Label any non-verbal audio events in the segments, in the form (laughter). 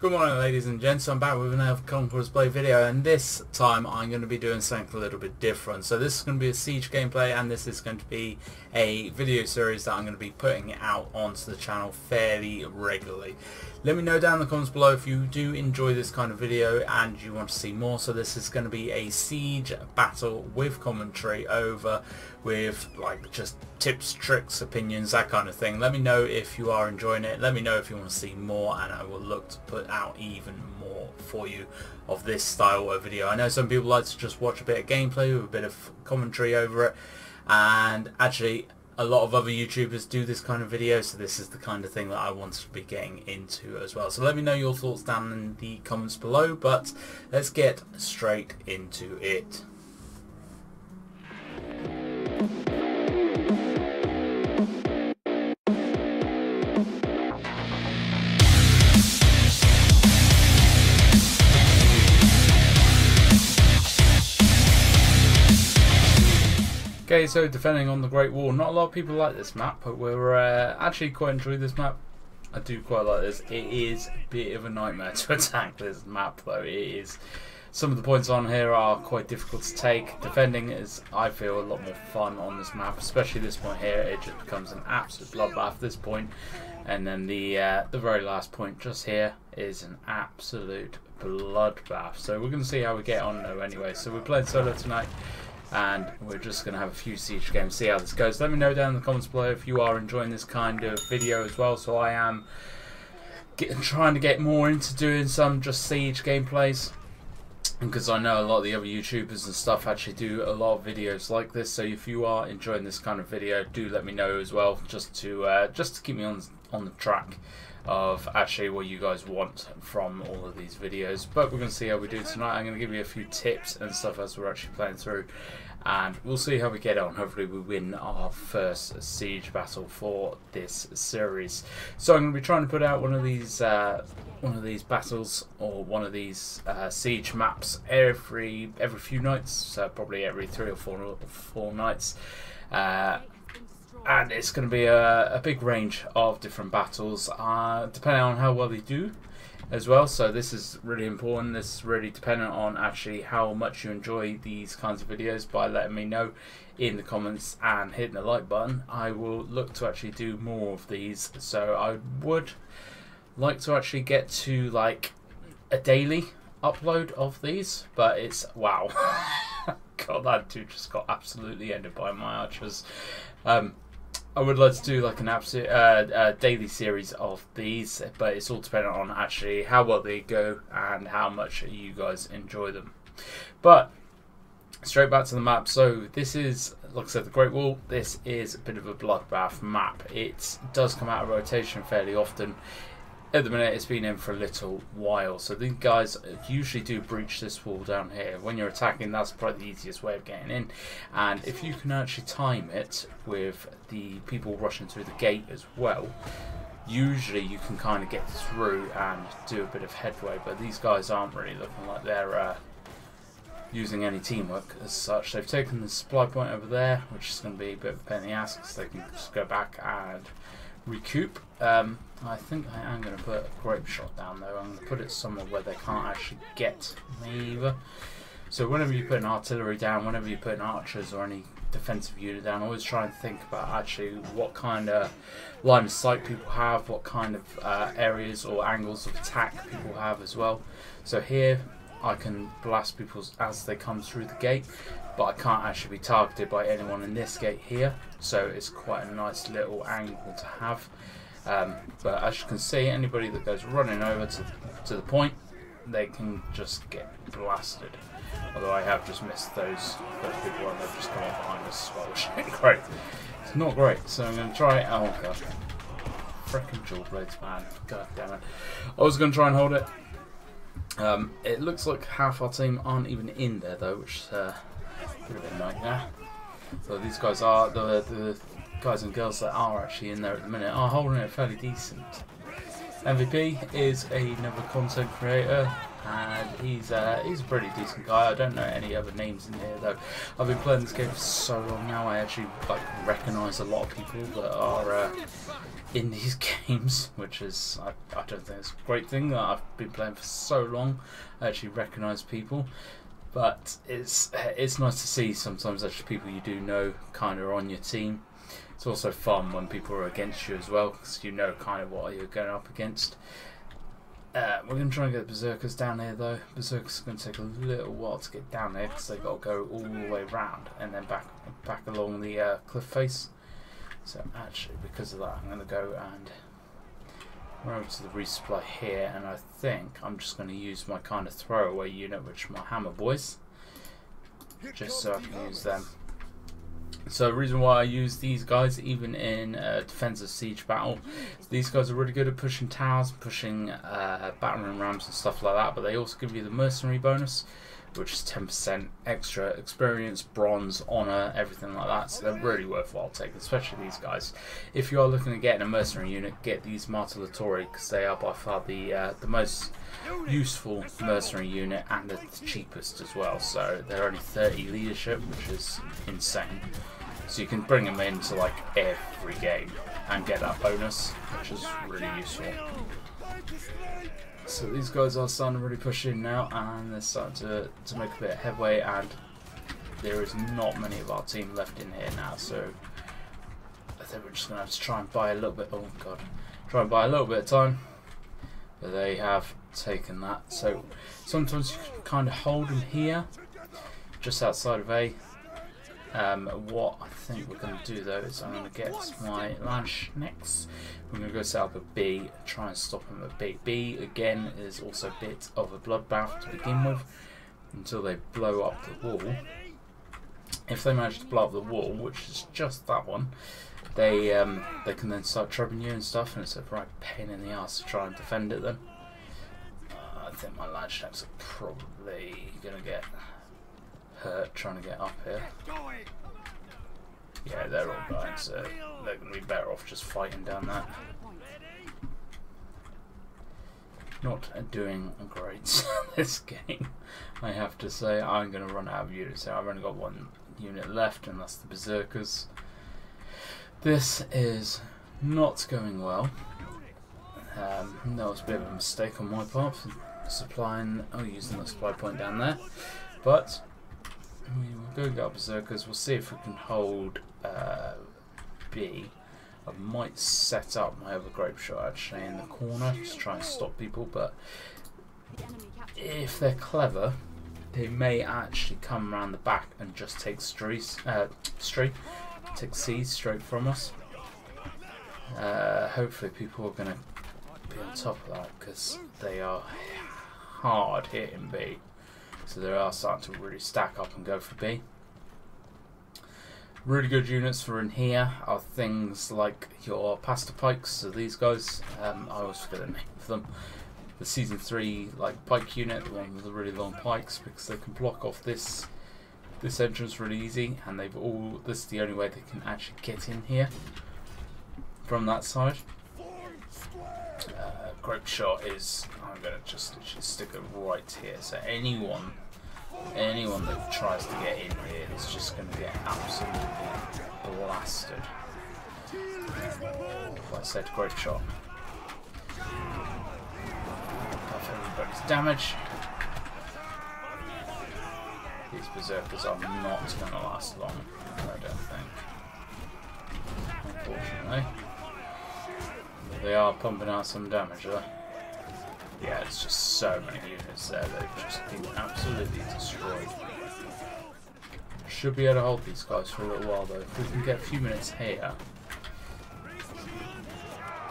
Good morning ladies and gents, I'm back with another Conqueror's Blade video and this time I'm going to be doing something a little bit different. So this is going to be a Siege gameplay and this is going to be a video series that I'm going to be putting out onto the channel fairly regularly. Let me know down in the comments below if you do enjoy this kind of video and you want to see more. So this is going to be a Siege battle with commentary over with like just tips, tricks, opinions, that kind of thing. Let me know if you are enjoying it. Let me know if you want to see more and I will look to put out even more for you of this style of video. I know some people like to just watch a bit of gameplay with a bit of commentary over it and actually a lot of other YouTubers do this kind of video, so this is the kind of thing that I want to be getting into as well. So let me know your thoughts down in the comments below, but let's get straight into it. Okay, so defending on the Great Wall. Not a lot of people like this map, but we're uh, actually quite enjoying this map. I do quite like this. It is a bit of a nightmare (laughs) to attack this map, though. It is. Some of the points on here are quite difficult to take. Defending is, I feel, a lot more fun on this map, especially this point here. It just becomes an absolute bloodbath at this point. And then the uh, the very last point just here is an absolute bloodbath. So we're going to see how we get on though anyway. So we're playing solo tonight and we're just going to have a few Siege games, see how this goes. Let me know down in the comments below if you are enjoying this kind of video as well. So I am getting, trying to get more into doing some just Siege gameplays. Because I know a lot of the other YouTubers and stuff actually do a lot of videos like this. So if you are enjoying this kind of video, do let me know as well, just to uh, just to keep me on on the track of actually what you guys want from all of these videos. But we're going to see how we do tonight. I'm going to give you a few tips and stuff as we're actually playing through. And we'll see how we get on. Hopefully we win our first siege battle for this series. So I'm going to be trying to put out one of these uh, one of these battles or one of these uh, siege maps every every few nights. So probably every three or four four nights. Uh, and it's going to be a, a, big range of different battles, uh, depending on how well they do as well. So this is really important. This is really dependent on actually how much you enjoy these kinds of videos by letting me know in the comments and hitting the like button. I will look to actually do more of these. So I would like to actually get to like a daily upload of these, but it's wow. (laughs) God, that dude just got absolutely ended by my archers. Um, I would like to do like an absolute uh, uh, daily series of these, but it's all dependent on actually how well they go and how much you guys enjoy them. But straight back to the map. So this is, like I said, the Great Wall. This is a bit of a bloodbath map. It does come out of rotation fairly often at the minute it's been in for a little while. So these guys usually do breach this wall down here. When you're attacking that's probably the easiest way of getting in. And if you can actually time it with the people rushing through the gate as well usually you can kind of get through and do a bit of headway. But these guys aren't really looking like they're uh, using any teamwork as such. They've taken the supply point over there which is going to be a bit of a pain in the ass because they can just go back and recoup. Um, I think I am going to put a grape shot down though. I'm going to put it somewhere where they can't actually get me either. So whenever you put an artillery down, whenever you put an archers or any defensive unit down, always try and think about actually what kind of line of sight people have, what kind of uh, areas or angles of attack people have as well. So here I can blast people as they come through the gate but I can't actually be targeted by anyone in this gate here so it's quite a nice little angle to have. Um, but as you can see anybody that goes running over to, to the point they can just get blasted. Although I have just missed those, those people and they've just come up behind us well (laughs) which ain't great. It's not great so I'm going to try oh god freaking dual blades man. God damn it. I was going to try and hold it um, it looks like half our team aren't even in there though, which is uh, a bit of a nightmare. So these guys are, the, the guys and girls that are actually in there at the minute are holding it fairly decent. MVP is another content creator, and he's uh, he's a pretty decent guy. I don't know any other names in here though. I've been playing this game for so long now. I actually like recognise a lot of people that are uh, in these (laughs) games, which is I, I don't think it's a great thing I've been playing for so long. I actually recognise people, but it's it's nice to see sometimes actually people you do know kind of on your team. It's also fun when people are against you as well because you know kind of what you're going up against. Uh, we're going to try and get the Berserkers down here though. Berserkers are going to take a little while to get down there because they've got to go all the way round and then back back along the uh, cliff face. So actually because of that I'm going to go and run over to the resupply here and I think I'm just going to use my kind of throwaway unit which my hammer boys just so I can use them. So the reason why I use these guys even in a defensive siege battle, these guys are really good at pushing towers, pushing uh, battering rams and stuff like that, but they also give you the mercenary bonus, which is 10% extra experience, bronze, honor, everything like that. So they're really worthwhile taking, especially these guys. If you are looking at getting a mercenary unit, get these Martellatori because they are by far the uh, the most useful mercenary unit and the cheapest as well. So they're only 30 leadership, which is insane. So you can bring them into like every game and get that bonus, which is really useful. So these guys are starting to really push in now and they're starting to, to make a bit of headway and there is not many of our team left in here now so I think we're just going to have to try and buy a little bit, oh god, try and buy a little bit of time. But they have taken that. So sometimes you can kind of hold them here just outside of A um, what I think we're going to do though is I'm going to get my launch next. We're going to go set up a B, try and stop him at B. B again is also a bit of a bloodbath to begin with until they blow up the wall. If they manage to blow up the wall, which is just that one, they um, they can then start trapping you and stuff, and it's a right pain in the ass to try and defend it then. Uh, I think my launch are probably going to get hurt trying to get up here. Yeah, they're all dying, so they're going to be better off just fighting down that. Not doing great (laughs) this game, I have to say. I'm going to run out of units here. I've only got one unit left, and that's the Berserkers. This is not going well. Um, that was a bit of a mistake on my part supplying, oh, using the supply point down there. But we will go get Berserkers. We'll see if we can hold uh, B. I might set up my other grape shot actually in the corner to try and stop people, but if they're clever, they may actually come around the back and just take streets, uh, street, take C's straight from us. Uh, hopefully, people are going to be on top of that because they are hard hitting B. So they are starting to really stack up and go for B. Really good units for in here are things like your pasta pikes. So these guys, um, I always forget the name of them. The season three like pike unit, the one with the really long pikes, because they can block off this this entrance really easy, and they've all. This is the only way they can actually get in here from that side. Uh, grape shot is I'm gonna just just stick it right here. So anyone anyone that tries to get in here is just gonna get absolutely blasted. Like I said, grape shot. Off everybody's damage. These berserkers are not gonna last long, I don't think. Unfortunately. They are pumping out some damage though. Yeah, it's just so many units there that have just been absolutely destroyed. Should be able to hold these guys for a little while though. If we can get a few minutes here,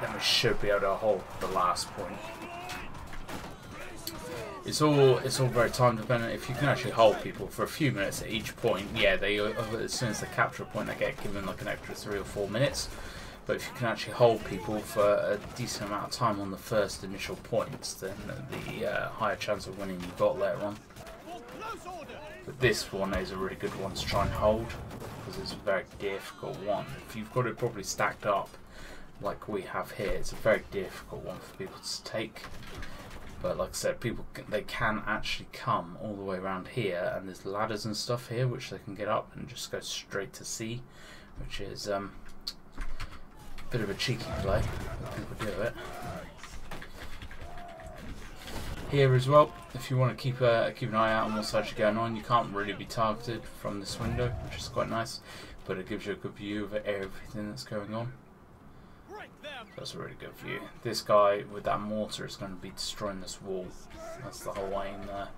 then we should be able to hold the last point. It's all it's all very time dependent. If you can actually hold people for a few minutes at each point, yeah, they as soon as they capture a point, they get given like an extra three or four minutes. But if you can actually hold people for a decent amount of time on the first initial points, then the uh, higher chance of winning you've got later on. But this one is a really good one to try and hold, because it's a very difficult one. If you've got it properly stacked up, like we have here. It's a very difficult one for people to take. But like I said, people they can actually come all the way around here, and there's ladders and stuff here which they can get up and just go straight to C, which is um, bit of a cheeky play. People do it. Here as well, if you want to keep a, keep an eye out on what's actually going on, you can't really be targeted from this window, which is quite nice, but it gives you a good view of everything that's going on. That's a really good view. This guy with that mortar is going to be destroying this wall. That's the whole aim there.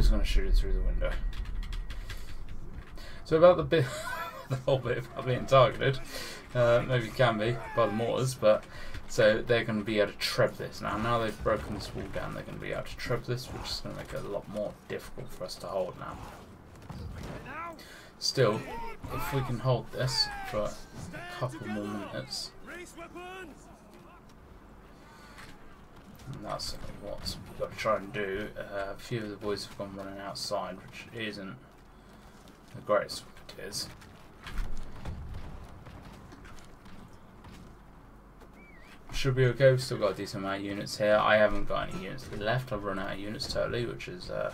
Always going to shoot it through the window. So about the bit, (laughs) the whole bit about being targeted, uh, maybe it can be by the mortars, but so they're going to be able to trap this. Now, now they've broken this wall down, they're going to be able to trap this, which is going to make it a lot more difficult for us to hold now. Still, if we can hold this for a couple more minutes, that's what we've got to try and do. Uh, a few of the boys have gone running outside, which isn't the greatest of ideas. should be okay. We've still got a decent amount of units here. I haven't got any units left. I've run out of units totally, which is uh,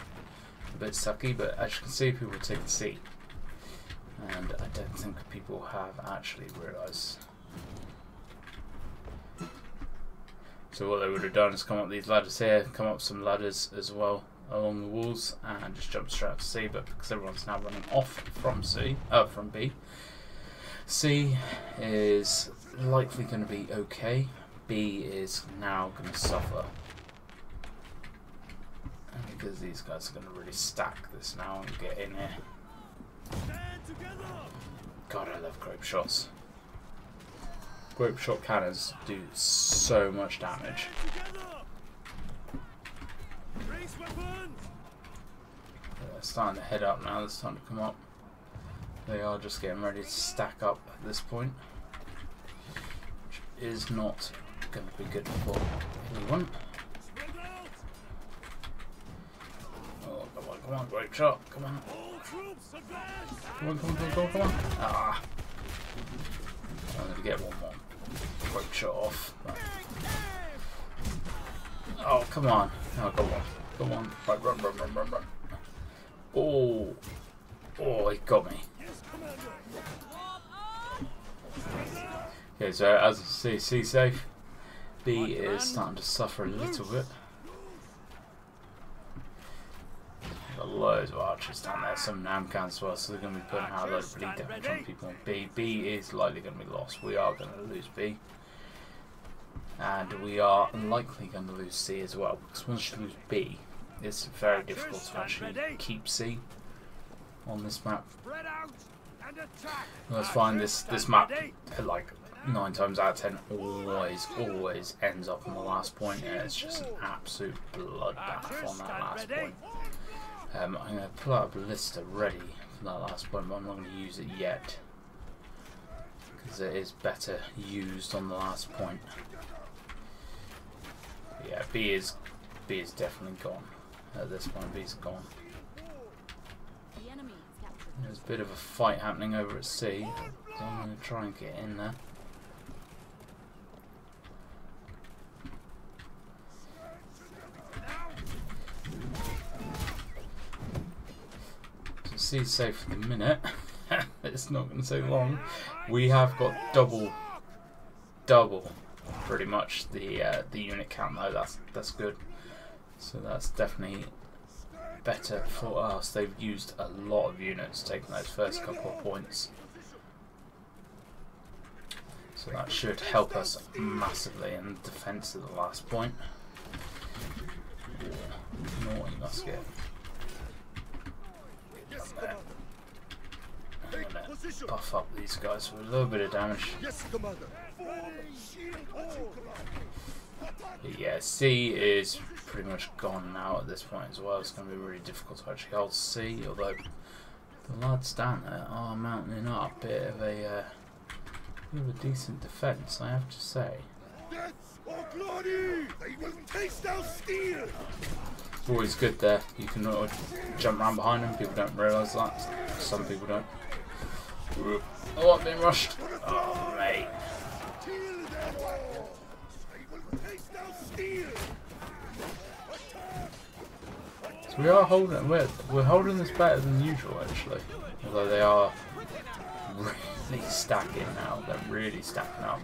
a bit sucky. But as you can see, people take the seat. And I don't think people have actually realised. So what they would have done is come up these ladders here, come up some ladders as well along the walls, and just jump straight to C. But because everyone's now running off from C, uh, from B, C is likely going to be okay. B is now going to suffer. Because these guys are going to really stack this now and get in here. God, I love grape shots. Grape shot cannons do so much damage. They're starting to head up now, they're starting to come up. They are just getting ready to stack up at this point. Which is not going to be good for anyone. Oh, come on, come on, great shot. Come on, come on, come on, come on, come on. Ah. I'm going to get one more grape shot off. Oh, come on. Oh, come on. Come on. Run, run, run, run, run, run. Oh. Oh, he got me. Okay, so as you see, C safe. B is starting to suffer a little bit. Got loads of archers down there, some Namkhans as well, so they're going to be putting out a lot of bleed damage on people B. B is likely going to be lost. We are going to lose B. And we are unlikely going to lose C as well, because once you lose B, it's very difficult to actually keep C on this map. Let's find this this map like nine times out of ten always, always ends up on the last point. Yeah, it's just an absolute bloodbath on that last point. Um, I'm going to pull out a ballista ready for that last point, but I'm not going to use it yet. Because it is better used on the last point. Yeah, B is, B is definitely gone. At this point, B's gone. There's a bit of a fight happening over at C. So I'm going to try and get in there. C safe for the minute. (laughs) it's not going to take long. We have got double, double, pretty much the uh, the unit count though. That's that's good. So that's definitely better for us. They've used a lot of units taking those first couple of points. So that should help us massively in defence of the last point. Naughty musket buff up these guys with a little bit of damage. But yeah, C is pretty much gone now at this point as well. It's going to be really difficult to actually hold C, although the lads down there are mounting up a bit of a, uh, bit of a decent defence, I have to say. always good there. You can jump around behind them. People don't realise that. Some people don't. Oh, I've been rushed. Oh, So we are holding we're, we're holding this better than usual actually. Although they are really stacking now. They're really stacking up.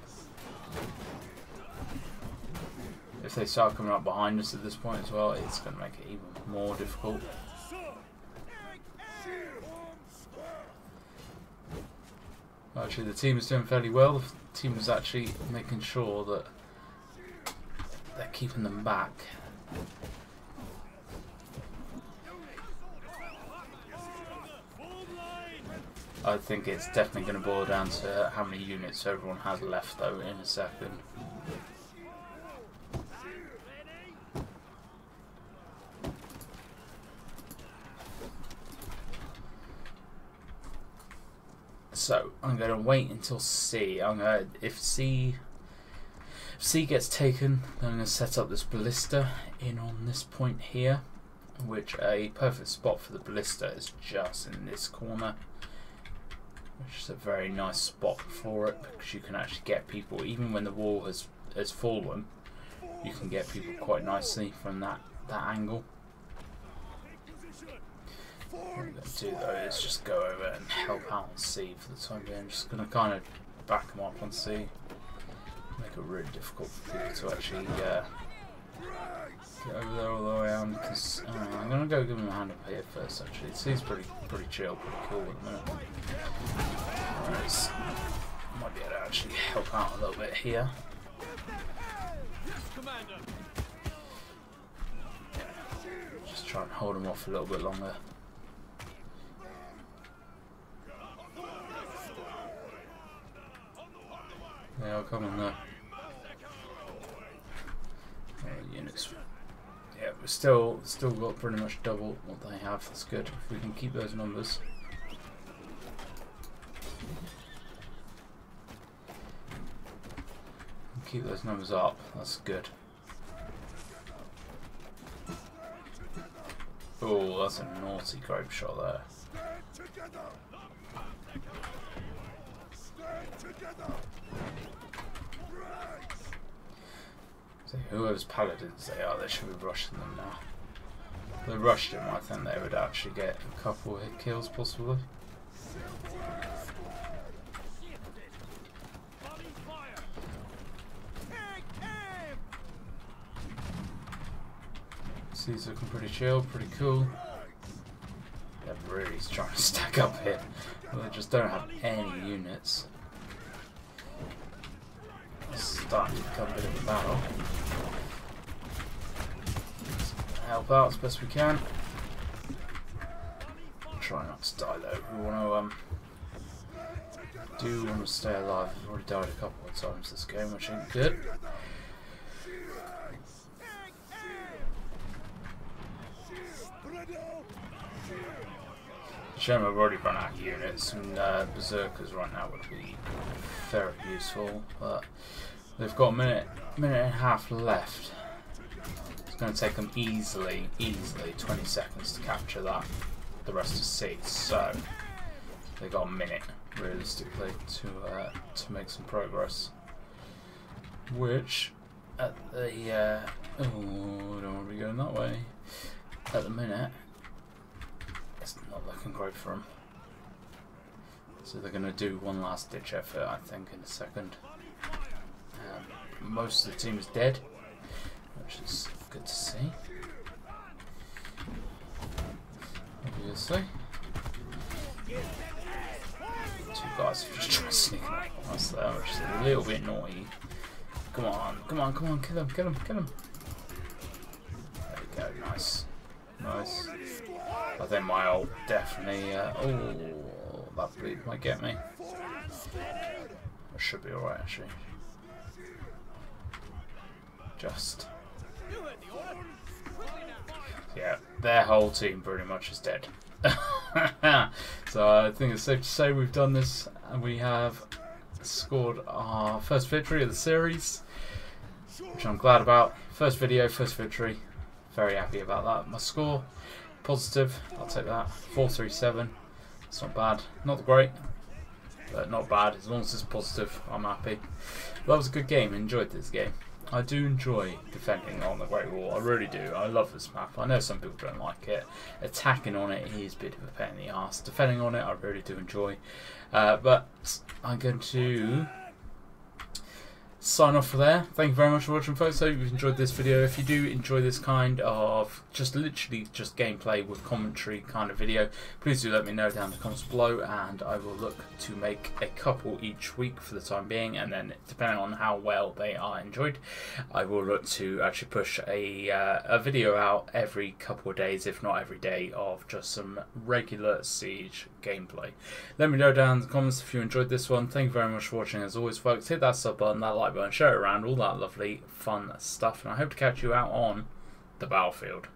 If they start coming up behind us at this point as well, it's going to make it even more difficult. Actually, the team is doing fairly well. The team is actually making sure that they're keeping them back. I think it's definitely going to boil down to how many units everyone has left, though, in a second. So I'm going to wait until C. I'm going to, if C if C gets taken, then I'm going to set up this ballista in on this point here, which a perfect spot for the ballista is just in this corner, which is a very nice spot for it because you can actually get people even when the wall has has fallen. You can get people quite nicely from that that angle. What I'm going to do though is just go over and help out on C for the time being. I'm just going to kind of back them up on C. Make it really difficult for people to actually uh, get over there all the way around. Because uh, I'm going to go give him a hand up here first actually. C's pretty pretty chill, pretty cool at the minute. Help out a little bit here. Just try and hold him off a little bit longer. They are coming there. Uh, units. Yeah, we're still still got pretty much double what they have. That's good. If we can keep those numbers. Keep those numbers up. That's good. Oh, that's a naughty grape shot there. So whoever's paladins they are, oh, they should be rushing them now. If they rushed him, I think they would actually get a couple hit kills possibly. C's looking pretty chill, pretty cool. They're really trying to stack up here. They just don't have any units. It's starting to become a bit of a battle. Help out as best we can. Try not to die though. We want to um do want to stay alive. We've already died a couple of times this game, which ain't good. Shame I've already run out of units, and uh, Berserkers right now would be very useful, but they've got a minute, minute and a half left. It's going to take them easily, easily 20 seconds to capture that, the rest of C, so they've got a minute, realistically, to uh, to make some progress. Which, at the, uh, oh, don't want to be going that way, at the minute, great for them. So they're going to do one last ditch effort, I think, in a second. Um, most of the team is dead, which is good to see. Obviously. Two guys are just trying to sneak up on us there, which is a little bit naughty. Come on, come on, come on, kill him, kill him, kill him. I think my ult definitely. Uh, oh, that bleed might get me. It should be alright actually. Just. Yeah, their whole team pretty much is dead. (laughs) so I think it's safe to say we've done this and we have scored our first victory of the series, which I'm glad about. First video, first victory. very happy about that. My score, positive, I'll take that. 437. It's not bad. Not great, but not bad. As long as it's positive, I'm happy. That was a good game. Enjoyed this game. I do enjoy defending on the Great Wall. I really do. I love this map. I know some people don't like it. Attacking on it is a bit of a pain in the ass. Defending on it, I really do enjoy. Uh, but I'm going to sign off for there. Thank you very much for watching folks. Hope you've enjoyed this video. If you do enjoy this kind of just literally just gameplay with commentary kind of video, please do let me know down in the comments below and I will look to make a couple each week for the time being and then depending on how well they are enjoyed, I will look to actually push a, uh, a video out every couple of days, if not every day, of just some regular Siege gameplay. Let me know down in the comments if you enjoyed this one. Thank you very much for watching as always folks. Hit that sub button, that like button, share it around, all that lovely fun stuff. And I hope to catch you out on the battlefield.